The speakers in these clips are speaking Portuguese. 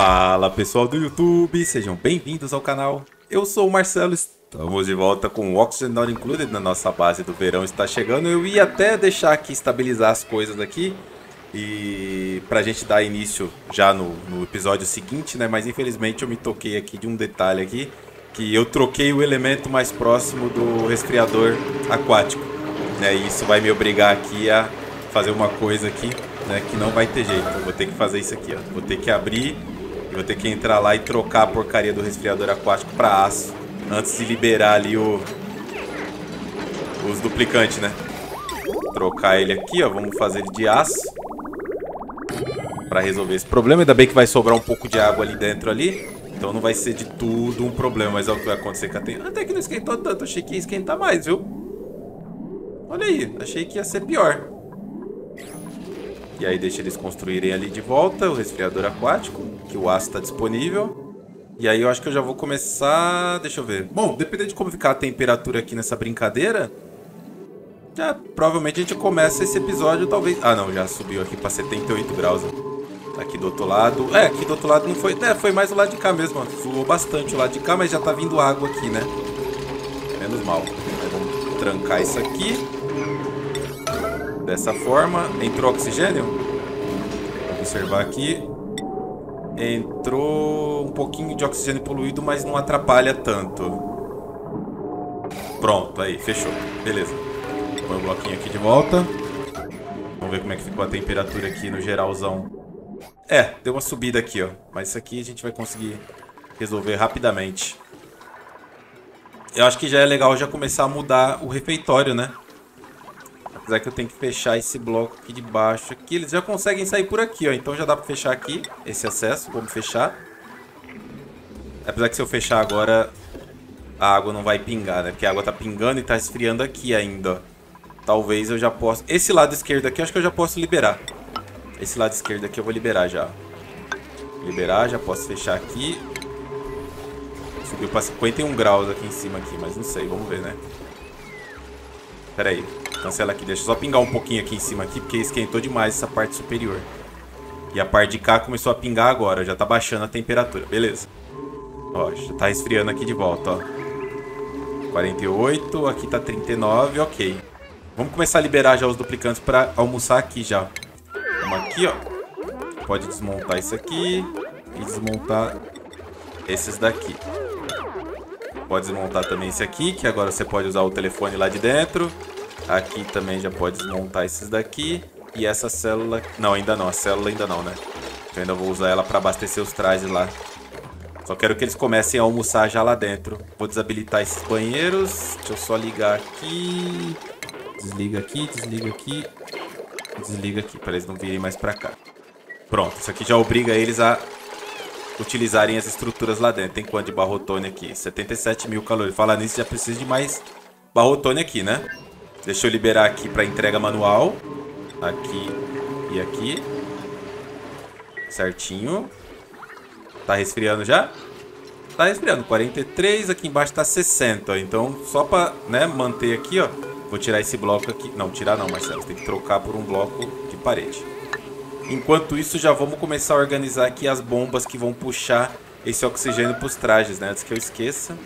Fala pessoal do YouTube, sejam bem-vindos ao canal. Eu sou o Marcelo, estamos de volta com o Oxygen Not Included na nossa base do verão está chegando. Eu ia até deixar aqui estabilizar as coisas aqui e pra gente dar início já no, no episódio seguinte, né? Mas infelizmente eu me toquei aqui de um detalhe aqui que eu troquei o elemento mais próximo do resfriador aquático, né? E isso vai me obrigar aqui a fazer uma coisa aqui, né? Que não vai ter jeito. Vou ter que fazer isso aqui, ó. Vou ter que abrir vou ter que entrar lá e trocar a porcaria do resfriador aquático para aço antes de liberar ali o os duplicantes, né? Trocar ele aqui, ó. Vamos fazer ele de aço para resolver esse problema. Ainda bem que vai sobrar um pouco de água ali dentro ali. Então não vai ser de tudo um problema, mas é o que vai acontecer com a. Até que não esquentou tanto, achei que ia esquentar mais, viu? Olha aí, achei que ia ser pior. E aí deixa eles construírem ali de volta o resfriador aquático, que o aço está disponível. E aí eu acho que eu já vou começar... Deixa eu ver. Bom, dependendo de como ficar a temperatura aqui nessa brincadeira... Já, provavelmente a gente começa esse episódio, talvez... Ah, não, já subiu aqui para 78 graus. Né? Aqui do outro lado. É, aqui do outro lado não foi. É, foi mais o lado de cá mesmo. Suou bastante o lado de cá, mas já tá vindo água aqui, né? Menos mal. Vamos trancar isso aqui. Dessa forma. Entrou oxigênio? Vou observar aqui. Entrou um pouquinho de oxigênio poluído, mas não atrapalha tanto. Pronto, aí, fechou. Beleza. Põe o bloquinho aqui de volta. Vamos ver como é que ficou a temperatura aqui no geralzão é, deu uma subida aqui, ó. Mas isso aqui a gente vai conseguir resolver rapidamente. Eu acho que já é legal já começar a mudar o refeitório, né? Apesar que eu tenho que fechar esse bloco aqui de baixo aqui. Eles já conseguem sair por aqui, ó. Então já dá pra fechar aqui esse acesso. Vamos fechar. Apesar que se eu fechar agora, a água não vai pingar, né? Porque a água tá pingando e tá esfriando aqui ainda. Talvez eu já possa... Esse lado esquerdo aqui, eu acho que eu já posso liberar. Esse lado esquerdo aqui eu vou liberar já. Liberar, já posso fechar aqui. Subiu para 51 graus aqui em cima aqui, mas não sei, vamos ver, né? Pera aí, cancela aqui, deixa eu só pingar um pouquinho aqui em cima aqui, porque esquentou demais essa parte superior. E a parte de cá começou a pingar agora, já tá baixando a temperatura, beleza. Ó, já tá esfriando aqui de volta, ó. 48, aqui tá 39, ok. Vamos começar a liberar já os duplicantes para almoçar aqui já. Vamos aqui, ó. Pode desmontar isso aqui e desmontar esses daqui. Pode desmontar também esse aqui, que agora você pode usar o telefone lá de dentro. Aqui também já pode desmontar esses daqui. E essa célula... Não, ainda não. A célula ainda não, né? Eu ainda vou usar ela para abastecer os trajes lá. Só quero que eles comecem a almoçar já lá dentro. Vou desabilitar esses banheiros. Deixa eu só ligar aqui. Desliga aqui, desliga aqui. Desliga aqui, para eles não virem mais para cá. Pronto, isso aqui já obriga eles a utilizarem as estruturas lá dentro. Tem quanto de barrotone aqui? 77 mil calores. Falar nisso, já precisa de mais barrotone aqui, né? Deixa eu liberar aqui para entrega manual. Aqui e aqui. Certinho. Tá resfriando já? Tá resfriando. 43, aqui embaixo tá 60. Então, só para né, manter aqui, ó. Vou tirar esse bloco aqui. Não, tirar não, Marcelo. Tem que trocar por um bloco de parede. Enquanto isso, já vamos começar a organizar aqui as bombas que vão puxar esse oxigênio para os trajes, né? Antes que eu esqueça.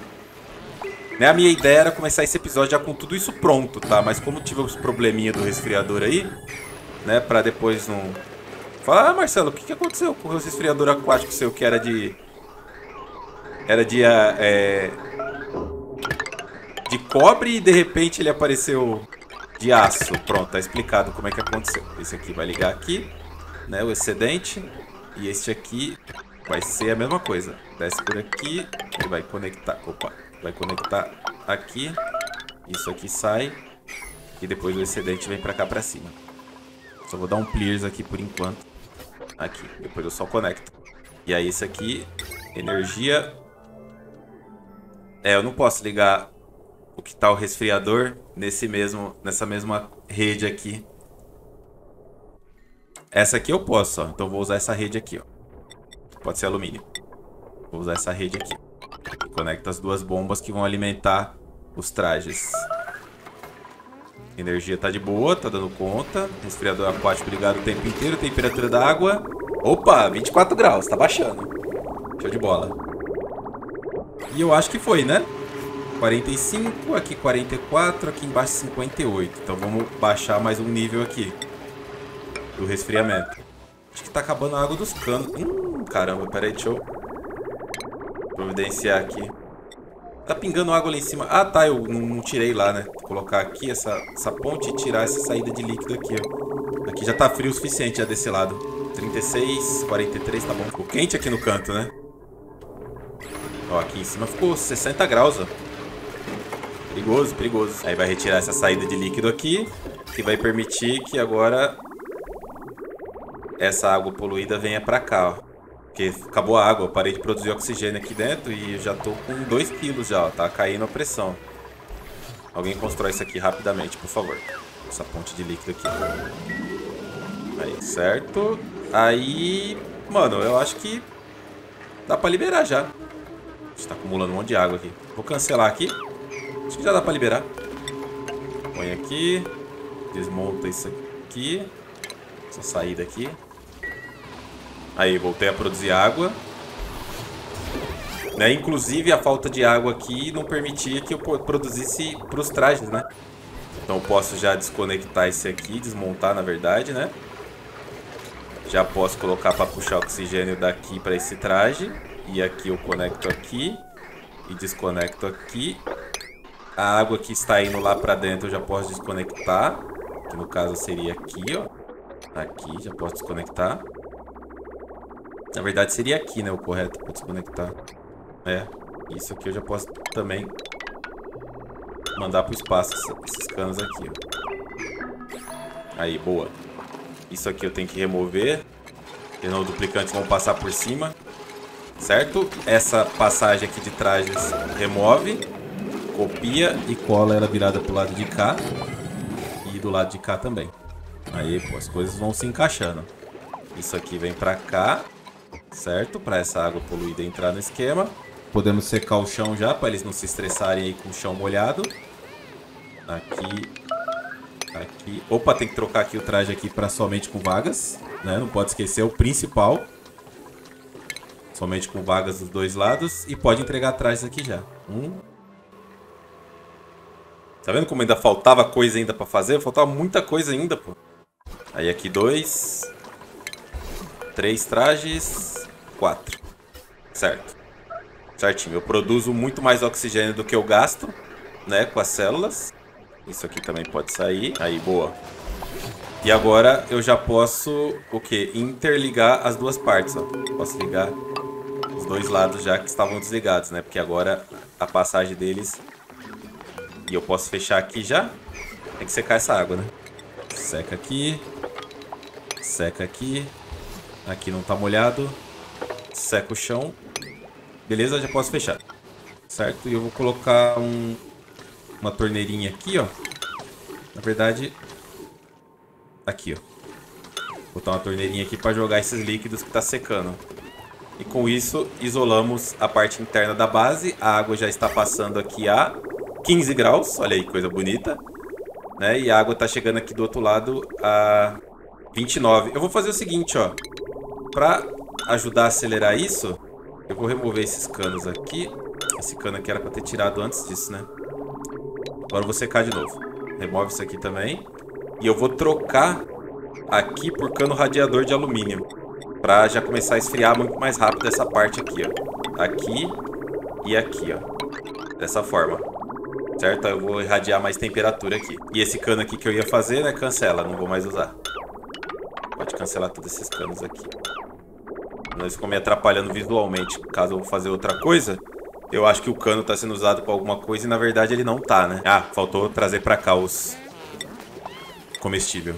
Né? A minha ideia era começar esse episódio já com tudo isso pronto, tá? Mas como tive os probleminha do resfriador aí, né? Pra depois não... Fala, ah, Marcelo, o que, que aconteceu com o resfriador aquático seu que era de... Era de... É de cobre e de repente ele apareceu de aço. Pronto, tá explicado como é que aconteceu. Esse aqui vai ligar aqui, né, o excedente. E este aqui vai ser a mesma coisa. Desce por aqui e vai conectar. Opa, vai conectar aqui. Isso aqui sai. E depois o excedente vem pra cá pra cima. Só vou dar um clears aqui por enquanto. Aqui, depois eu só conecto. E aí esse aqui, energia... É, eu não posso ligar o que tá o resfriador nesse mesmo, nessa mesma rede aqui. Essa aqui eu posso, ó. Então vou usar essa rede aqui, ó. Pode ser alumínio. Vou usar essa rede aqui. Conecta as duas bombas que vão alimentar os trajes. Energia tá de boa, tá dando conta. Resfriador aquático ligado o tempo inteiro. Temperatura da água. Opa, 24 graus, tá baixando. Show de bola. E eu acho que foi, né? 45, aqui 44, aqui embaixo 58. Então vamos baixar mais um nível aqui. Do resfriamento. Acho que tá acabando a água dos canos. Hum, caramba, pera aí, deixa eu providenciar aqui. Tá pingando água lá em cima. Ah, tá, eu não tirei lá, né? Vou colocar aqui essa, essa ponte e tirar essa saída de líquido aqui, ó. Aqui já tá frio o suficiente já desse lado. 36, 43, tá bom. Ficou quente aqui no canto, né? Ó, aqui em cima ficou 60 graus, ó. Perigoso, perigoso. Aí vai retirar essa saída de líquido aqui, que vai permitir que agora essa água poluída venha pra cá, ó. Porque acabou a água, eu parei de produzir oxigênio aqui dentro e já tô com 2 quilos já, ó. Tá caindo a pressão. Alguém constrói isso aqui rapidamente, por favor. Essa ponte de líquido aqui. Aí, certo. Aí, mano, eu acho que dá pra liberar já. A gente tá acumulando um monte de água aqui. Vou cancelar aqui. Acho que já dá pra liberar. Põe aqui. Desmonta isso aqui. Essa saída aqui. Aí, voltei a produzir água. Né? Inclusive, a falta de água aqui não permitia que eu produzisse para os trajes, né? Então, posso já desconectar esse aqui, desmontar, na verdade, né? Já posso colocar para puxar oxigênio daqui para esse traje. E aqui eu conecto aqui. E desconecto aqui. A água que está indo lá para dentro eu já posso desconectar. Que no caso seria aqui, ó. Aqui, já posso desconectar. Na verdade seria aqui, né, o correto para desconectar. É, isso aqui eu já posso também mandar pro espaço esses canos aqui, ó. Aí, boa. Isso aqui eu tenho que remover. Senão os duplicantes vão passar por cima. Certo? Essa passagem aqui de trajes remove. Copia e cola ela virada pro lado de cá. E do lado de cá também. Aí, pô, as coisas vão se encaixando. Isso aqui vem pra cá certo? Para essa água poluída entrar no esquema. Podemos secar o chão já, para eles não se estressarem aí com o chão molhado. Aqui, aqui. Opa, tem que trocar aqui o traje aqui para somente com vagas, né? Não pode esquecer o principal. Somente com vagas dos dois lados. E pode entregar trajes aqui já. Um. Tá vendo como ainda faltava coisa ainda para fazer? Faltava muita coisa ainda, pô. Aí aqui dois. Três trajes. 4. Certo. Certinho. Eu produzo muito mais oxigênio do que eu gasto, né, com as células. Isso aqui também pode sair. Aí, boa. E agora eu já posso, o que? Interligar as duas partes, ó. Posso ligar os dois lados já que estavam desligados, né? Porque agora a passagem deles... E eu posso fechar aqui já. Tem que secar essa água, né? Seca aqui. Seca aqui. Aqui não tá molhado seca o chão. Beleza, já posso fechar. Certo? E eu vou colocar um, uma torneirinha aqui, ó. Na verdade, aqui, ó. Vou botar uma torneirinha aqui para jogar esses líquidos que tá secando. E com isso, isolamos a parte interna da base. A água já está passando aqui a 15 graus. Olha aí, coisa bonita. Né? E a água está chegando aqui do outro lado a 29. Eu vou fazer o seguinte, ó. Para ajudar a acelerar isso, eu vou remover esses canos aqui. Esse cano aqui era para ter tirado antes disso, né? Agora eu vou secar de novo. Remove isso aqui também. E eu vou trocar aqui por cano radiador de alumínio. Para já começar a esfriar muito mais rápido essa parte aqui, ó. Aqui e aqui, ó. Dessa forma. Certo? Eu vou irradiar mais temperatura aqui. E esse cano aqui que eu ia fazer, né? Cancela, não vou mais usar. Pode cancelar todos esses canos aqui não ficou me atrapalhando visualmente. Caso eu vou fazer outra coisa, eu acho que o cano está sendo usado para alguma coisa e na verdade ele não tá, né? Ah, faltou trazer para cá os comestível.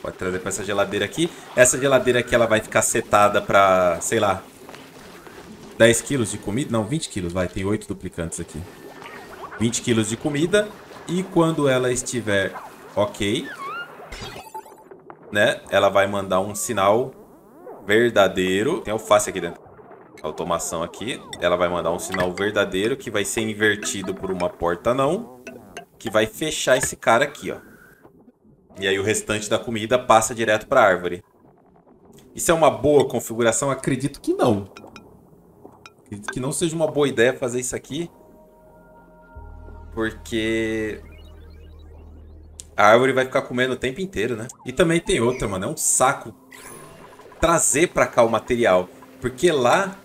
Pode trazer para essa geladeira aqui. Essa geladeira aqui ela vai ficar setada para, sei lá, 10 quilos de comida. Não, 20 quilos, vai. Tem 8 duplicantes aqui. 20 quilos de comida. E quando ela estiver ok, né? Ela vai mandar um sinal verdadeiro. Tem alface aqui dentro. Automação aqui. Ela vai mandar um sinal verdadeiro que vai ser invertido por uma porta não. Que vai fechar esse cara aqui, ó. E aí o restante da comida passa direto para a árvore. Isso é uma boa configuração? Acredito que não. que não seja uma boa ideia fazer isso aqui. Porque a árvore vai ficar comendo o tempo inteiro, né? E também tem outra, mano. É um saco trazer pra cá o material. Porque lá,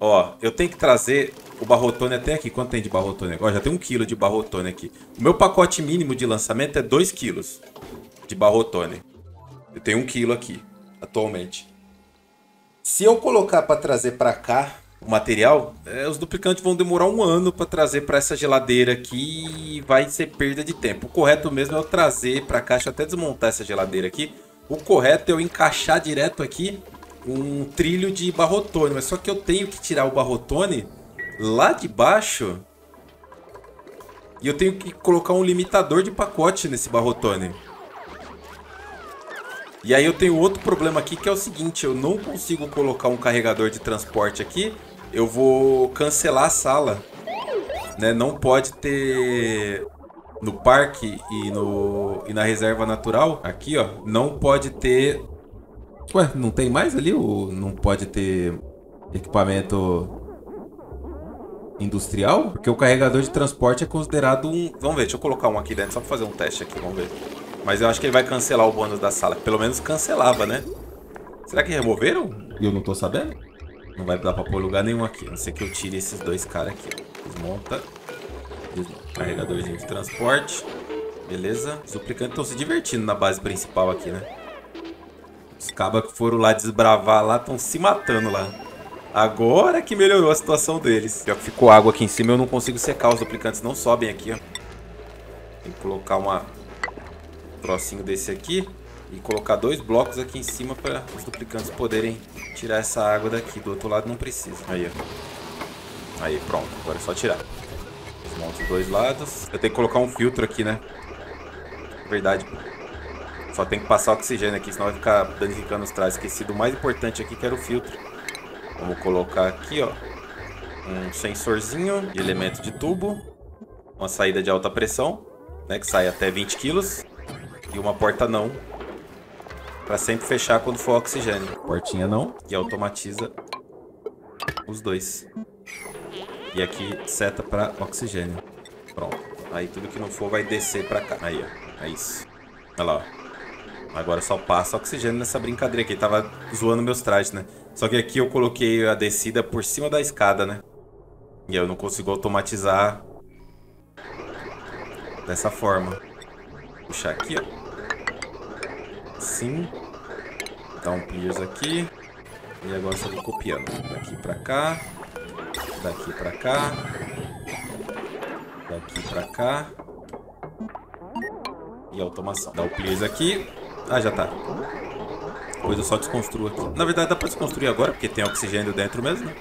ó, eu tenho que trazer o barrotone até aqui. Quanto tem de barrotone? Ó, já tem um quilo de barrotone aqui. O meu pacote mínimo de lançamento é 2 quilos de barrotone. Eu tenho um quilo aqui, atualmente. Se eu colocar para trazer para cá o material, é, os duplicantes vão demorar um ano para trazer para essa geladeira aqui e vai ser perda de tempo. O correto mesmo é eu trazer para cá, deixa eu até desmontar essa geladeira aqui. O correto é eu encaixar direto aqui um trilho de barrotone, mas só que eu tenho que tirar o barrotone lá de baixo e eu tenho que colocar um limitador de pacote nesse barrotone. E aí eu tenho outro problema aqui que é o seguinte, eu não consigo colocar um carregador de transporte aqui, eu vou cancelar a sala. Né? Não pode ter no parque e, no, e na reserva natural, aqui ó, não pode ter... Ué, não tem mais ali? Ou não pode ter equipamento industrial? Porque o carregador de transporte é considerado um... Vamos ver, deixa eu colocar um aqui dentro só pra fazer um teste aqui, vamos ver. Mas eu acho que ele vai cancelar o bônus da sala. Pelo menos cancelava, né? Será que removeram? Eu não tô sabendo? Não vai dar pra pôr lugar nenhum aqui. A não ser que eu tire esses dois caras aqui. Desmonta. Carregadorzinho de transporte. Beleza. Os duplicantes estão se divertindo na base principal aqui, né? Os cabas que foram lá desbravar lá estão se matando lá. Agora que melhorou a situação deles. Já ficou água aqui em cima, eu não consigo secar. Os duplicantes não sobem aqui, ó. Tem que colocar uma... um trocinho desse aqui. E colocar dois blocos aqui em cima para os duplicantes poderem tirar essa água daqui. Do outro lado não precisa. Aí, ó. Aí, pronto. Agora é só tirar. Desmonta os dois lados. Eu tenho que colocar um filtro aqui, né? Verdade. Só tem que passar oxigênio aqui, senão vai ficar danificando os trajes. Esqueci do mais importante aqui, que era o filtro. Vamos colocar aqui, ó, um sensorzinho de elemento de tubo, uma saída de alta pressão, né, que sai até 20 quilos, e uma porta não, para sempre fechar quando for oxigênio. Portinha não, e automatiza os dois. E aqui seta para oxigênio. Pronto. Aí tudo que não for vai descer para cá. Aí, ó. É isso. Olha lá, ó. Agora só passa oxigênio nessa brincadeira aqui. Tava zoando meus trajes, né? Só que aqui eu coloquei a descida por cima da escada, né? E eu não consigo automatizar dessa forma. Puxar aqui, ó. Assim. Dar um clears aqui. E agora só vou copiando. Daqui pra cá. Daqui pra cá. Daqui pra cá. E automação. Dá o clears aqui. Ah, já tá. Eu só desconstruo aqui. Na verdade dá pra desconstruir agora, porque tem oxigênio dentro mesmo, né?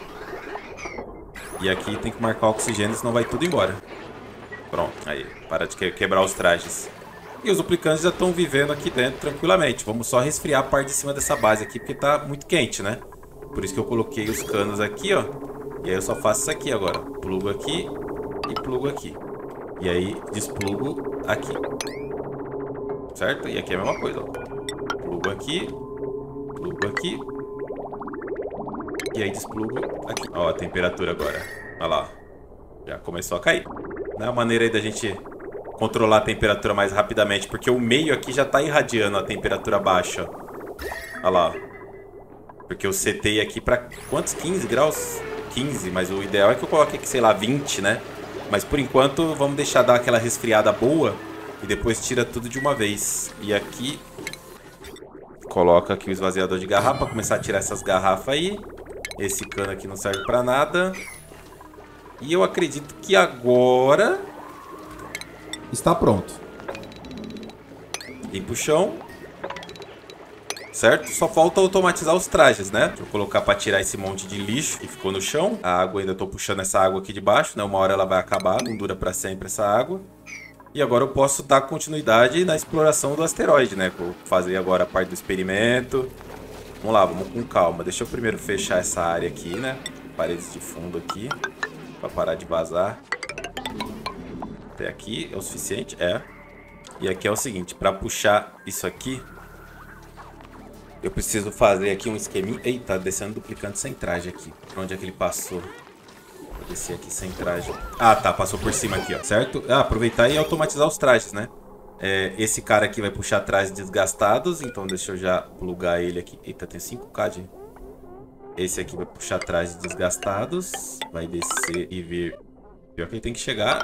E aqui tem que marcar o oxigênio, senão vai tudo embora. Pronto, aí. Para de quebrar os trajes. E os duplicantes já estão vivendo aqui dentro tranquilamente. Vamos só resfriar a parte de cima dessa base aqui, porque tá muito quente, né? Por isso que eu coloquei os canos aqui, ó. E aí eu só faço isso aqui agora. Plugo aqui e plugo aqui. E aí desplugo aqui. Certo? E aqui é a mesma coisa, ó. Plugo aqui. Plugo aqui. E aí desplugo aqui. Ó, a temperatura agora. Olha lá. Já começou a cair. Não é uma maneira aí da gente controlar a temperatura mais rapidamente. Porque o meio aqui já tá irradiando a temperatura baixa. Olha lá. Porque eu setei aqui pra quantos? 15 graus? 15, mas o ideal é que eu coloque aqui, sei lá, 20, né? Mas por enquanto, vamos deixar dar aquela resfriada boa. E depois tira tudo de uma vez. E aqui... Coloca aqui o esvaziador de garrafa para começar a tirar essas garrafas aí. Esse cano aqui não serve para nada. E eu acredito que agora... Está pronto. Limpa o chão. Certo? Só falta automatizar os trajes, né? Deixa eu colocar para tirar esse monte de lixo que ficou no chão. A água, ainda tô puxando essa água aqui de baixo, né? Uma hora ela vai acabar, não dura para sempre essa água. E agora eu posso dar continuidade na exploração do asteroide, né? Vou fazer agora a parte do experimento. Vamos lá, vamos com calma. Deixa eu primeiro fechar essa área aqui, né? Paredes de fundo aqui. Pra parar de vazar. Até aqui é o suficiente? É. E aqui é o seguinte, pra puxar isso aqui... Eu preciso fazer aqui um esqueminha... Eita, descendo duplicante sem traje aqui. Pra onde é que ele passou? Descer aqui sem traje. Ah, tá. Passou por cima aqui, ó. Certo? Ah, aproveitar e automatizar os trajes, né? É, esse cara aqui vai puxar trajes desgastados. Então deixa eu já plugar ele aqui. Eita, tem 5k de... Esse aqui vai puxar trajes desgastados. Vai descer e vir... Pior que ele tem que chegar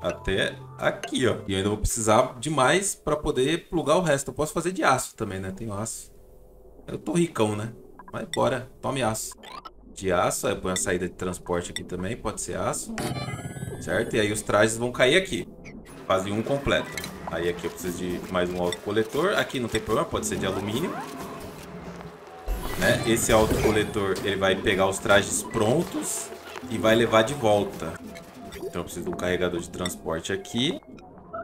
até aqui, ó. E ainda vou precisar de mais para poder plugar o resto. Eu posso fazer de aço também, né? Tenho aço. Eu tô ricão, né? Mas bora, tome aço. De aço, aí põe a saída de transporte aqui também, pode ser aço. Certo? E aí os trajes vão cair aqui. Fazem um completo. Aí aqui eu preciso de mais um autocoletor. Aqui não tem problema, pode ser de alumínio. Né? Esse autocoletor, ele vai pegar os trajes prontos e vai levar de volta. Então eu preciso de um carregador de transporte aqui.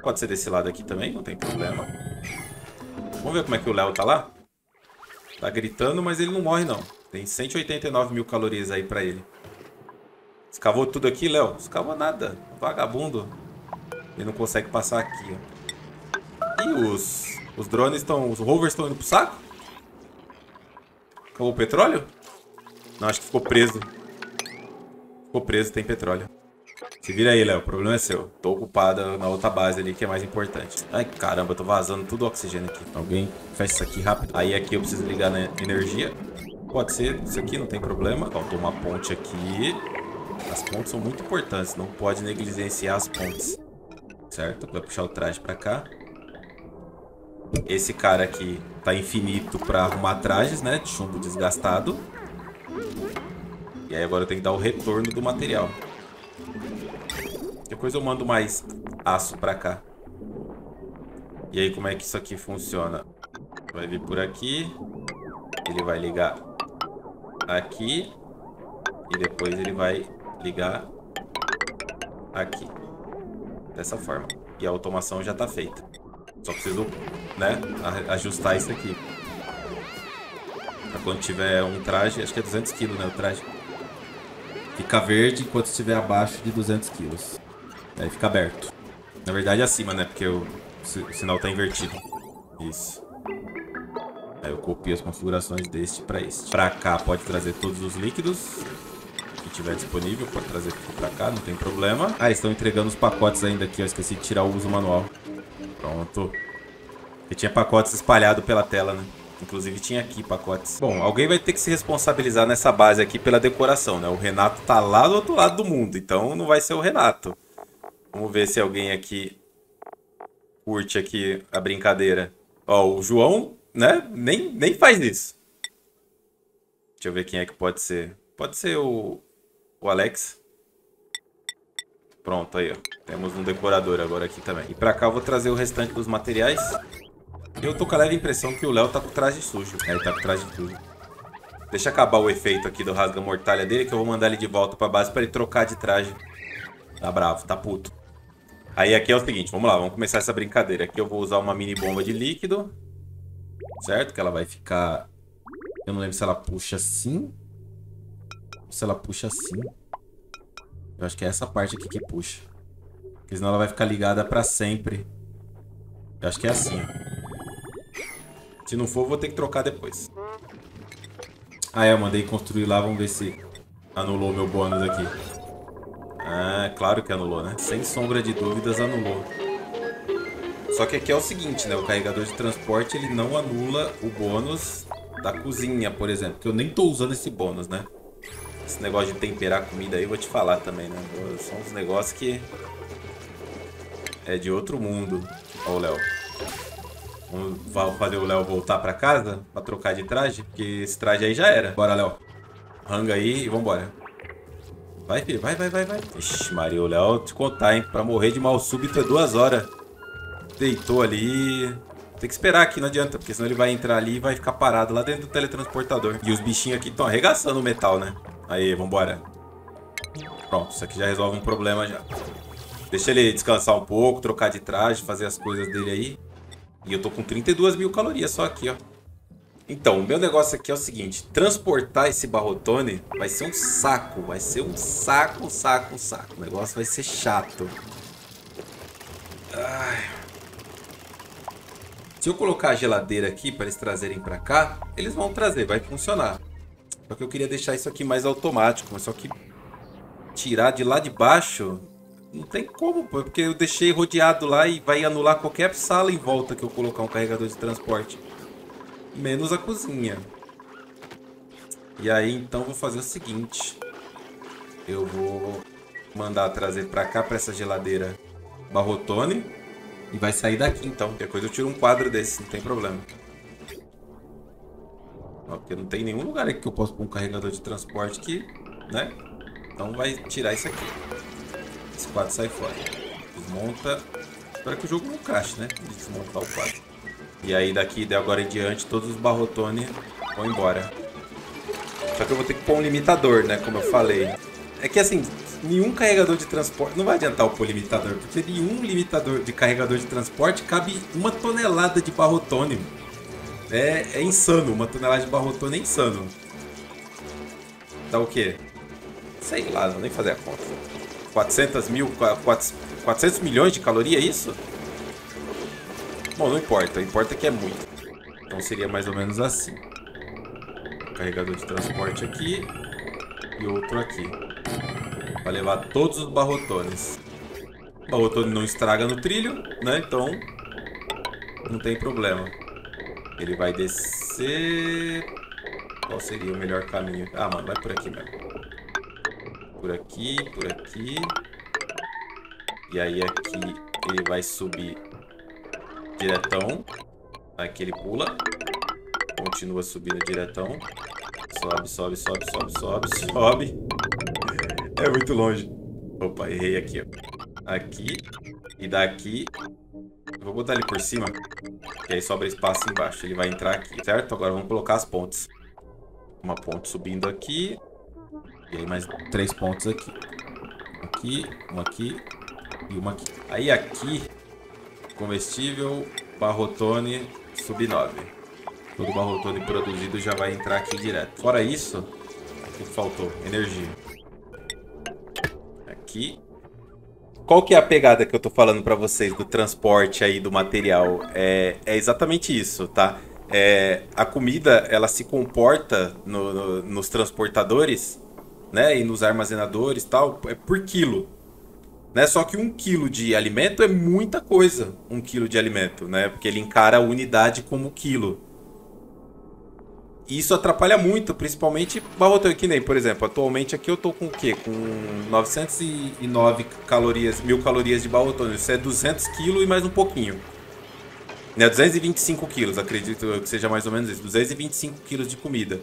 Pode ser desse lado aqui também, não tem problema. Vamos ver como é que o Léo tá lá? Tá gritando, mas ele não morre não. Tem 189 mil calorias aí pra ele. Escavou tudo aqui, Léo? Escavou nada. Vagabundo. Ele não consegue passar aqui, ó. E os, os drones estão... Os rovers estão indo pro saco? Acabou o petróleo? Não, acho que ficou preso. Ficou preso, tem petróleo. Se vira aí, Léo. O problema é seu. Tô ocupada na outra base ali, que é mais importante. Ai, caramba, tô vazando tudo o oxigênio aqui. Alguém fecha isso aqui rápido. Aí aqui eu preciso ligar na energia. Pode ser isso aqui, não tem problema. Faltou uma ponte aqui. As pontes são muito importantes. Não pode negligenciar as pontes. Certo? Vai puxar o traje pra cá. Esse cara aqui tá infinito pra arrumar trajes, né? De chumbo desgastado. E aí agora eu tenho que dar o retorno do material. Depois eu mando mais aço pra cá. E aí como é que isso aqui funciona? Vai vir por aqui. Ele vai ligar aqui. E depois ele vai ligar aqui. Dessa forma. E a automação já está feita. Só preciso, né, ajustar isso aqui. Pra quando tiver um traje, acho que é 200 kg, né, o traje. Fica verde enquanto estiver abaixo de 200 quilos. Aí fica aberto. Na verdade é acima, né? Porque o, o sinal tá invertido. Isso. Aí eu copio as configurações deste para este. Para cá pode trazer todos os líquidos que tiver disponível. Pode trazer tudo para cá, não tem problema. Ah, estão entregando os pacotes ainda aqui. Eu esqueci de tirar o uso manual. Pronto. E tinha pacotes espalhados pela tela, né? Inclusive tinha aqui pacotes. Bom, alguém vai ter que se responsabilizar nessa base aqui pela decoração, né? O Renato tá lá do outro lado do mundo, então não vai ser o Renato. Vamos ver se alguém aqui curte aqui a brincadeira. Ó, o João, né? Nem, nem faz isso. Deixa eu ver quem é que pode ser. Pode ser o, o Alex. Pronto, aí, ó. Temos um decorador agora aqui também. E pra cá eu vou trazer o restante dos materiais. Eu tô com a leve impressão que o Léo tá com traje sujo. É, ele tá com traje sujo. Deixa acabar o efeito aqui do rasga-mortalha dele, que eu vou mandar ele de volta pra base pra ele trocar de traje. Tá bravo, tá puto. Aí aqui é o seguinte, vamos lá, vamos começar essa brincadeira. Aqui eu vou usar uma mini bomba de líquido. Certo? Que ela vai ficar... Eu não lembro se ela puxa assim. Ou se ela puxa assim. Eu acho que é essa parte aqui que puxa. Porque senão ela vai ficar ligada pra sempre. Eu acho que é assim. Se não for, vou ter que trocar depois. Ah, é, eu mandei construir lá, vamos ver se anulou meu bônus aqui. Ah, claro que anulou, né? Sem sombra de dúvidas, anulou. Só que aqui é o seguinte, né? O carregador de transporte, ele não anula o bônus da cozinha, por exemplo. Que eu nem tô usando esse bônus, né? Esse negócio de temperar comida aí, eu vou te falar também, né? São uns negócios que... É de outro mundo. Ó o Léo. Vamos fazer o Léo voltar pra casa pra trocar de traje, porque esse traje aí já era. Bora, Léo. Ranga aí e vambora. Vai, filho. Vai, vai, vai, vai. Ixi, Maria, o Léo, te contar, hein? Pra morrer de mal súbito é duas horas. Deitou ali. Tem que esperar aqui, não adianta, porque senão ele vai entrar ali e vai ficar parado lá dentro do teletransportador. E os bichinhos aqui estão arregaçando o metal, né? Aí, vambora. Pronto, isso aqui já resolve um problema já. Deixa ele descansar um pouco, trocar de traje, fazer as coisas dele aí. E eu tô com 32 mil calorias só aqui, ó. Então, o meu negócio aqui é o seguinte. Transportar esse barrotone vai ser um saco. Vai ser um saco, saco, saco. O negócio vai ser chato. Ai. Se eu colocar a geladeira aqui para eles trazerem para cá, eles vão trazer, vai funcionar. Só que eu queria deixar isso aqui mais automático, mas só que tirar de lá de baixo, não tem como, porque eu deixei rodeado lá e vai anular qualquer sala em volta que eu colocar um carregador de transporte. Menos a cozinha. E aí, então, vou fazer o seguinte. Eu vou mandar trazer pra cá, pra essa geladeira, barrotone. E vai sair daqui, então. Depois eu tiro um quadro desse, não tem problema. Ó, porque não tem nenhum lugar aqui que eu possa pôr um carregador de transporte que, né? Então vai tirar isso aqui. Esse quadro sai fora. Desmonta. Espero que o jogo não crache, né? Desmontar o quadro. E aí daqui de agora em diante todos os barrotones vão embora. Só que eu vou ter que pôr um limitador, né? Como eu falei. É que assim, nenhum carregador de transporte. Não vai adiantar o pôr limitador, porque nenhum limitador de carregador de transporte cabe uma tonelada de barrotone. É, é insano, uma tonelada de barrotone é insano. Dá o quê? Sei lá, não nem fazer a conta. 400 mil, 400 milhões de caloria, é isso? Bom, não importa, importa que é muito. Então seria mais ou menos assim. Carregador de transporte aqui e outro aqui. Vai levar todos os barrotones. O barrotone não estraga no trilho, né? Então não tem problema. Ele vai descer... Qual seria o melhor caminho? Ah, mano, vai por aqui mesmo. Por aqui, por aqui. E aí aqui ele vai subir diretão. Aqui ele pula. Continua subindo diretão. Sobe, sobe, sobe, sobe, sobe, sobe. É muito longe. Opa, errei aqui, ó. Aqui. E daqui. Eu vou botar ele por cima. Que aí sobra espaço embaixo. Ele vai entrar aqui, certo? Agora vamos colocar as pontes. Uma ponte subindo aqui. E aí mais três pontos aqui. Aqui, uma aqui e uma aqui. Aí aqui, comestível, barrotone, sub 9. Todo barrotone produzido já vai entrar aqui direto. Fora isso, o que faltou? Energia. Aqui. Qual que é a pegada que eu tô falando para vocês do transporte aí do material? É, é exatamente isso, tá? É, a comida, ela se comporta no, no, nos transportadores, né? E nos armazenadores tal, é por quilo. Né? Só que um quilo de alimento é muita coisa, um quilo de alimento, né? Porque ele encara a unidade como quilo. E isso atrapalha muito, principalmente barrotão, que nem, por exemplo, atualmente aqui eu tô com o quê? Com 909 calorias, mil calorias de barrotão. Isso é 200 quilos e mais um pouquinho. Né? 225 quilos, acredito que seja mais ou menos isso. 225 quilos de comida.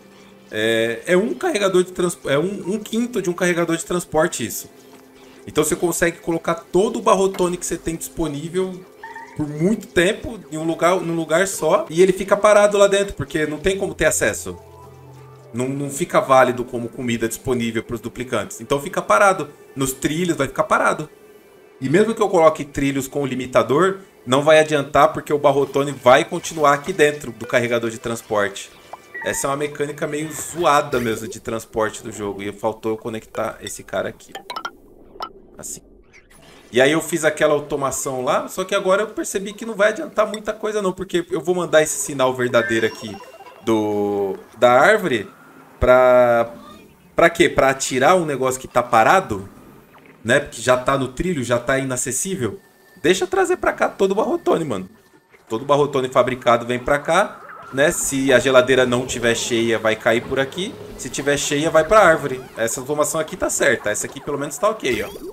É, é um carregador de transporte. É um, um quinto de um carregador de transporte isso. Então você consegue colocar todo o barrotone que você tem disponível por muito tempo em um lugar, num lugar só e ele fica parado lá dentro, porque não tem como ter acesso. Não, não fica válido como comida disponível para os duplicantes. Então fica parado. Nos trilhos vai ficar parado. E mesmo que eu coloque trilhos com o limitador, não vai adiantar porque o barrotone vai continuar aqui dentro do carregador de transporte. Essa é uma mecânica meio zoada mesmo de transporte do jogo. E faltou eu conectar esse cara aqui. Assim. E aí eu fiz aquela automação lá, só que agora eu percebi que não vai adiantar muita coisa não, porque eu vou mandar esse sinal verdadeiro aqui do da árvore pra para quê? Para atirar um negócio que tá parado, né? Porque já tá no trilho, já tá inacessível. Deixa trazer para cá todo o barrotone, mano. Todo o barrotone fabricado vem para cá, né? Se a geladeira não tiver cheia, vai cair por aqui. Se tiver cheia, vai para árvore. Essa automação aqui tá certa. Essa aqui pelo menos tá OK, ó.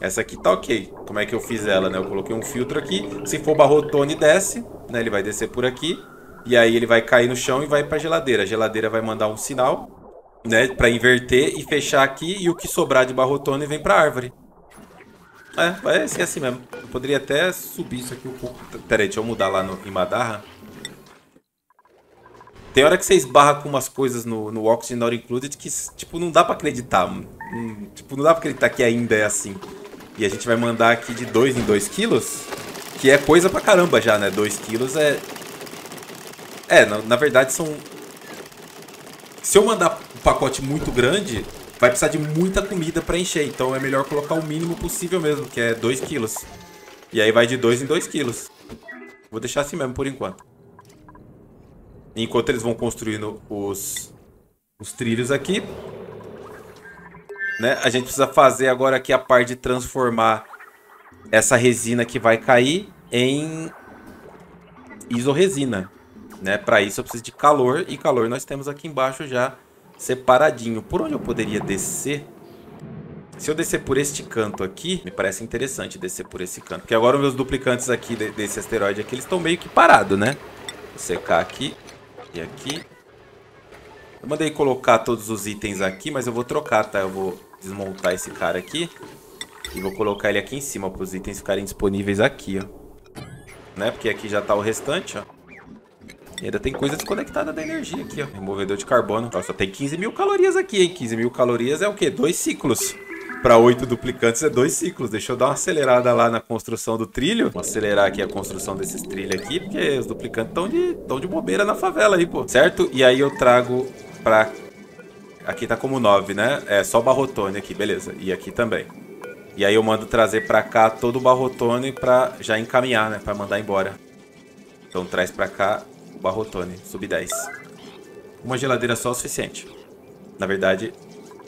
Essa aqui tá ok. Como é que eu fiz ela, né? Eu coloquei um filtro aqui. Se for barrotone, desce. Né? Ele vai descer por aqui. E aí ele vai cair no chão e vai pra geladeira. A geladeira vai mandar um sinal, né? Pra inverter e fechar aqui. E o que sobrar de barrotone vem pra árvore. É, vai ser assim mesmo. Eu poderia até subir isso aqui um pouco. Pera aí, deixa eu mudar lá no, em Madarra. Tem hora que você esbarra com umas coisas no, no Oxygen Not Included que, tipo, não dá pra acreditar. Hum, tipo, não dá pra acreditar que ainda é assim. E a gente vai mandar aqui de 2 em 2 quilos, que é coisa pra caramba já, né? 2 quilos é... É, na, na, verdade são... Se eu mandar um pacote muito grande, vai precisar de muita comida pra encher. Então é melhor colocar o mínimo possível mesmo, que é 2 quilos. E aí vai de 2 em 2 quilos. Vou deixar assim mesmo por enquanto. Enquanto eles vão construindo os, os trilhos aqui. Né? A gente precisa fazer agora aqui a parte de transformar essa resina que vai cair em isorresina, né? Para isso eu preciso de calor e calor nós temos aqui embaixo já separadinho. Por onde eu poderia descer? Se eu descer por este canto aqui, me parece interessante descer por esse canto. Porque agora os meus duplicantes aqui desse asteroide aqui, eles estão meio que parados, né? Vou secar aqui e aqui. Eu mandei colocar todos os itens aqui, mas eu vou trocar, tá? Eu vou desmontar esse cara aqui. E vou colocar ele aqui em cima, para os itens ficarem disponíveis aqui, ó. Né? Porque aqui já tá o restante, ó. E ainda tem coisa desconectada da energia aqui, ó. Removedor de carbono. Ó, só tem 15 mil calorias aqui, hein? 15 mil calorias é o quê? Dois ciclos para oito duplicantes é dois ciclos. Deixa eu dar uma acelerada lá na construção do trilho. Vou acelerar aqui a construção desses trilhos aqui, porque os duplicantes estão de, de bobeira na favela aí, pô. Certo? E aí eu trago pra... Aqui tá como 9, né? É só barrotone aqui, beleza. E aqui também. E aí eu mando trazer pra cá todo o barrotone pra já encaminhar, né? Pra mandar embora. Então traz pra cá o barrotone, sub 10. Uma geladeira só é o suficiente. Na verdade,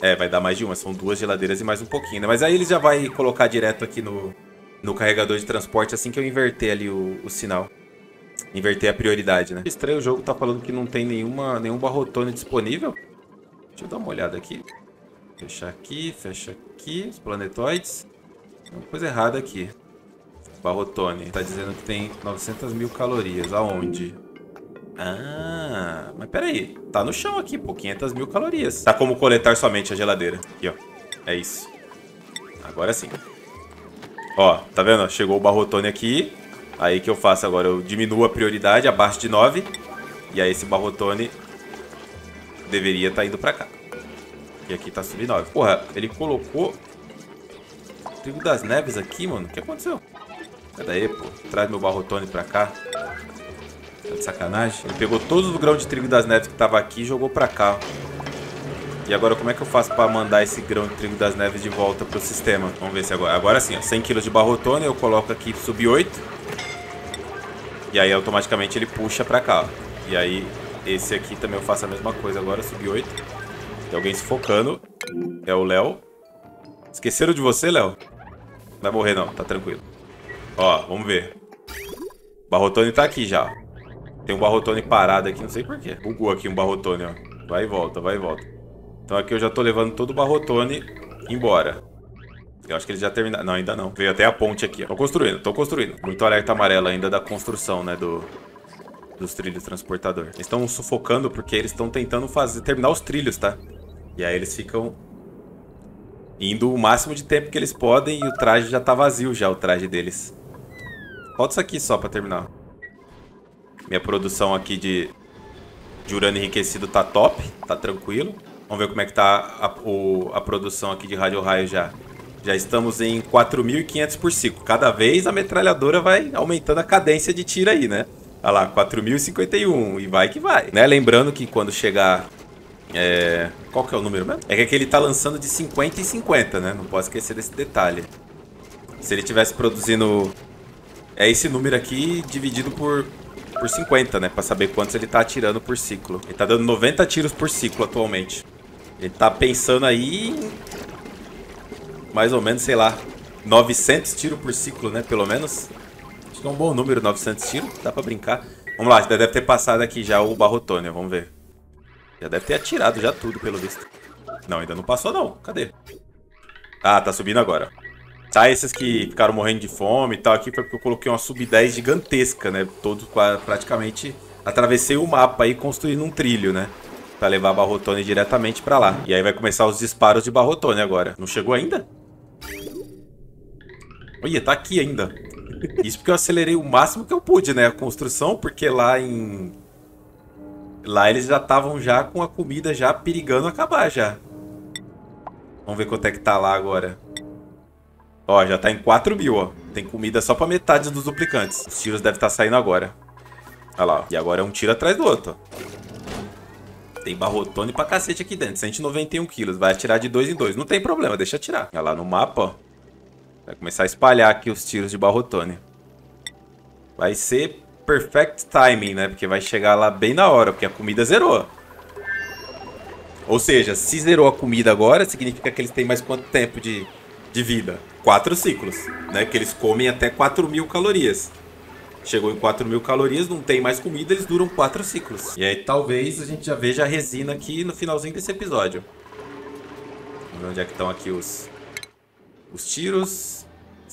é, vai dar mais de uma. São duas geladeiras e mais um pouquinho, né? Mas aí ele já vai colocar direto aqui no, no carregador de transporte assim que eu inverter ali o, o sinal. Inverter a prioridade, né? Estranho, o jogo tá falando que não tem nenhuma, nenhum barrotone disponível. Deixa eu dar uma olhada aqui. Fechar aqui, fecha aqui, os planetoides. Tem uma coisa errada aqui. Barrotone. Tá dizendo que tem 900 mil calorias. Aonde? Ah, mas peraí. Tá no chão aqui, pô. 500 mil calorias. Tá como coletar somente a geladeira. Aqui, ó. É isso. Agora sim. Ó, tá vendo? Chegou o barrotone aqui. Aí que eu faço agora? Eu diminuo a prioridade abaixo de 9. E aí esse barrotone deveria estar tá indo pra cá. E aqui tá sub 9. Porra, ele colocou trigo das neves aqui, mano. O que aconteceu? Cadê aí, pô? Traz meu barrotone pra cá. Tá de sacanagem? Ele pegou todos os grãos de trigo das neves que tava aqui e jogou pra cá. E agora como é que eu faço pra mandar esse grão de trigo das neves de volta pro sistema? Vamos ver se agora... Agora sim, ó, 100 kg de barrotone, eu coloco aqui sub 8. E aí automaticamente ele puxa pra cá, ó. E aí esse aqui também eu faço a mesma coisa agora, sub 8. Tem alguém se focando. É o Léo. Esqueceram de você, Léo? Não vai morrer não, tá tranquilo. Ó, vamos ver. Barrotone tá aqui já, tem um barrotone parado aqui, não sei porquê. Bugou aqui um barrotone, ó. Vai e volta, vai e volta. Então aqui eu já tô levando todo o barrotone embora. Eu acho que eles já terminaram. Não, ainda não. Veio até a ponte aqui. Tô construindo, tô construindo. Muito alerta amarelo ainda da construção, né, do... Dos trilhos transportador. Eles estão sufocando porque eles estão tentando fazer terminar os trilhos, tá? E aí eles ficam indo o máximo de tempo que eles podem e o traje já tá vazio já, o traje deles. Falta isso aqui só pra terminar. Minha produção aqui de, de urânio enriquecido tá top, tá tranquilo. Vamos ver como é que tá a, o, a produção aqui de rádio raio já. Já estamos em 4.500 por ciclo. Cada vez a metralhadora vai aumentando a cadência de tiro aí, né? Olha lá, 4.051 e vai que vai. Né? Lembrando que quando chegar... É... Qual que é o número mesmo? É que aqui ele tá lançando de 50 em 50, né? Não posso esquecer desse detalhe. Se ele tivesse produzindo... É esse número aqui dividido por por 50, né? Pra saber quantos ele tá atirando por ciclo. Ele tá dando 90 tiros por ciclo atualmente. Ele tá pensando aí. Mais ou menos, sei lá, 900 tiros por ciclo, né? Pelo menos. Que é um bom número, 900 tiros. Dá pra brincar. Vamos lá, já deve ter passado aqui já o Barrotônia. Vamos ver. Já deve ter atirado já tudo, pelo visto. Não, ainda não passou não. Cadê? Ah, tá subindo agora. Tá, esses que ficaram morrendo de fome e tal, aqui foi porque eu coloquei uma sub-10 gigantesca, né? Todo praticamente atravessei o mapa aí construindo um trilho, né? Pra levar Barrotone diretamente pra lá. E aí vai começar os disparos de Barrotone agora. Não chegou ainda? Olha, tá aqui ainda. Isso porque eu acelerei o máximo que eu pude, né? A construção, porque lá em... Lá eles já estavam já com a comida já perigando acabar já. Vamos ver quanto é que tá lá agora. Ó, já tá em 4 mil, ó. Tem comida só pra metade dos duplicantes. Os tiros devem estar tá saindo agora. Olha lá, ó. E agora é um tiro atrás do outro, ó. Tem barrotone pra cacete aqui dentro. 191 quilos. Vai atirar de dois em dois. Não tem problema, deixa atirar. Olha lá no mapa, ó. Vai começar a espalhar aqui os tiros de barrotone. Vai ser perfect timing, né? Porque vai chegar lá bem na hora, porque a comida zerou. Ou seja, se zerou a comida agora, significa que eles têm mais quanto tempo de, de vida? Quatro ciclos, né? Que eles comem até 4 mil calorias. Chegou em 4 mil calorias, não tem mais comida, eles duram 4 ciclos. E aí talvez a gente já veja a resina aqui no finalzinho desse episódio. Vamos ver onde é que estão aqui os, os tiros.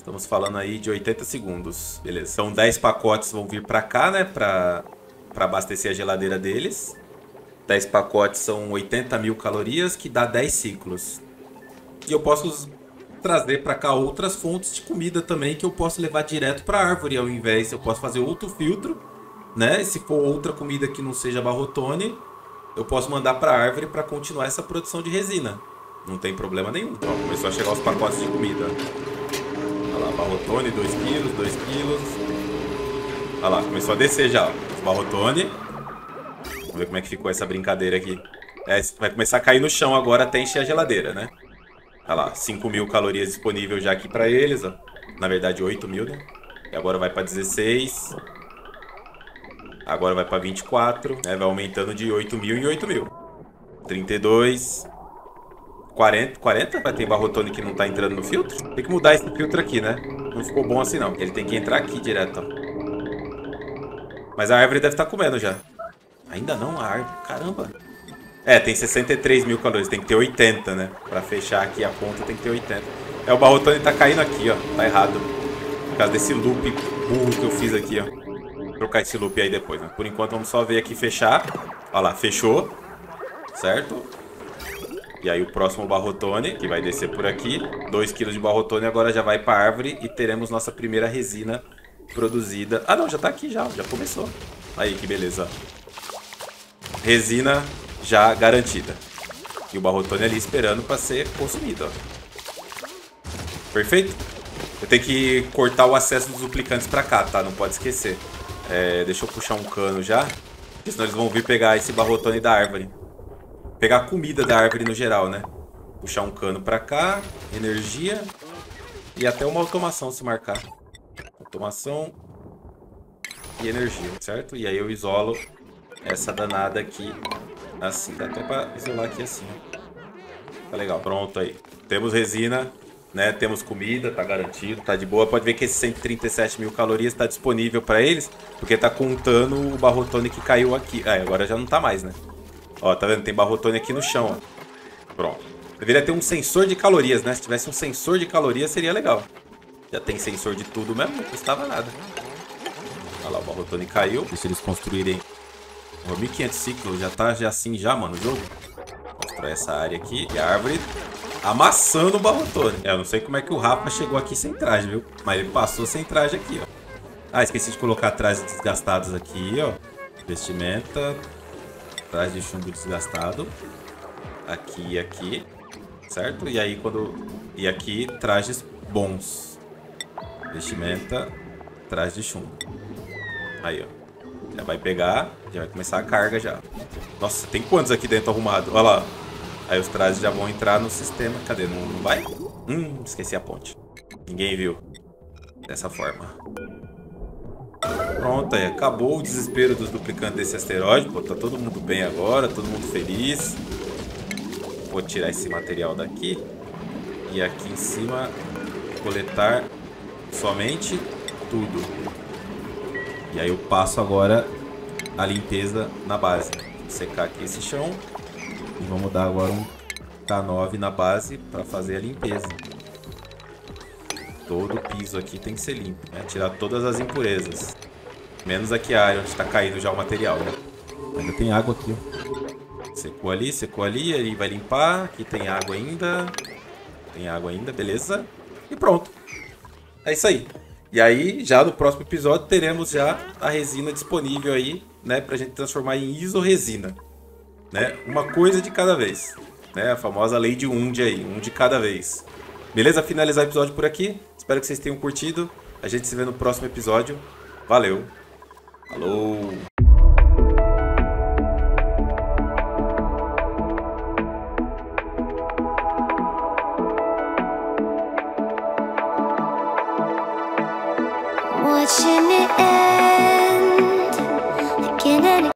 Estamos falando aí de 80 segundos. Beleza. Então 10 pacotes vão vir pra cá, né? Pra abastecer a geladeira deles. 10 pacotes são 80 mil calorias, que dá 10 ciclos. E eu posso trazer para cá outras fontes de comida também que eu posso levar direto para árvore ao invés. Eu posso fazer outro filtro, né? Se for outra comida que não seja barrotone, eu posso mandar para árvore para continuar essa produção de resina. Não tem problema nenhum. Ó, começou a chegar os pacotes de comida. Barrotone, 2 quilos, 2 quilos. Olha lá, começou a descer já, os barrotone. Vamos ver como é que ficou essa brincadeira aqui. É, vai começar a cair no chão agora até encher a geladeira, né? Olha lá, 5 mil calorias disponível já aqui para eles. Ó. Na verdade, 8 mil, né? E agora vai para 16. Agora vai para 24. Né? Vai aumentando de 8 mil em 8 mil. 32. 40. 40? Vai ter barrotone que não tá entrando no filtro? Tem que mudar esse filtro aqui, né? Não ficou bom assim, não. Ele tem que entrar aqui direto, ó. Mas a árvore deve estar tá comendo já. Ainda não a árvore. Caramba. É, tem 63 mil calorias, tem que ter 80, né? Pra fechar aqui a ponta tem que ter 80. É, o Barrotone tá caindo aqui, ó. Tá errado. Por causa desse loop burro que eu fiz aqui, ó. Vou trocar esse loop aí depois, né? Por enquanto vamos só ver aqui fechar. Olha lá, fechou. Certo? E aí o próximo Barrotone, que vai descer por aqui. 2 kg de Barrotone agora já vai pra árvore e teremos nossa primeira resina produzida. Ah, não, já tá aqui já, já começou. Aí, que beleza. Resina já garantida. E o Barrotone ali esperando para ser consumido. Ó. Perfeito? Eu tenho que cortar o acesso dos duplicantes para cá, tá? Não pode esquecer. É, deixa eu puxar um cano já. Senão eles vão vir pegar esse Barrotone da árvore. Pegar comida da árvore no geral, né? Puxar um cano para cá. Energia. E até uma automação se marcar. Automação. E energia, certo? E aí eu isolo essa danada aqui Assim, dá até pra isolar aqui assim. Tá legal, pronto aí. Temos resina, né? Temos comida, tá garantido, tá de boa. Pode ver que esse 137 mil calorias tá disponível pra eles, porque tá contando o barrotone que caiu aqui. Ah, agora já não tá mais, né? Ó, tá vendo? Tem barrotone aqui no chão, ó. Pronto. Deveria ter um sensor de calorias, né? Se tivesse um sensor de calorias, seria legal. Já tem sensor de tudo mesmo, não custava nada. Olha lá, o barrotone caiu. Deixa eles construírem 1500 ciclos, já tá já assim já, mano, o jogo. Mostrar essa área aqui. E a árvore amassando o Barrotone. É, eu não sei como é que o Rafa chegou aqui sem traje, viu? Mas ele passou sem traje aqui, ó. Ah, esqueci de colocar trajes desgastados aqui, ó. Vestimenta. Traje de chumbo desgastado. Aqui e aqui. Certo? E aí quando... E aqui, trajes bons. Vestimenta. Traje de chumbo. Aí, ó. Já vai pegar, já vai começar a carga já. Nossa, tem quantos aqui dentro arrumado? Olha lá. Aí os trajes já vão entrar no sistema. Cadê? Não, não vai? Hum, esqueci a ponte. Ninguém viu. Dessa forma. Pronto, aí acabou o desespero dos duplicantes desse asteroide. Pô, tá todo mundo bem agora, todo mundo feliz. Vou tirar esse material daqui. E aqui em cima, coletar somente tudo. E aí eu passo agora a limpeza na base. Vou secar aqui esse chão. E vamos dar agora um K9 na base para fazer a limpeza. Todo o piso aqui tem que ser limpo, né? Tirar todas as impurezas. Menos aqui a área onde está caindo já o material, né? Ainda tem água aqui, ó. Secou ali, secou ali, aí vai limpar. Aqui tem água ainda. Tem água ainda, beleza. E pronto. É isso aí. E aí, já no próximo episódio, teremos já a resina disponível aí, né? Pra gente transformar em isoresina. Né? Uma coisa de cada vez. Né? A famosa lei de um de aí, um de cada vez. Beleza? Finalizar o episódio por aqui. Espero que vocês tenham curtido. A gente se vê no próximo episódio. Valeu. Hello.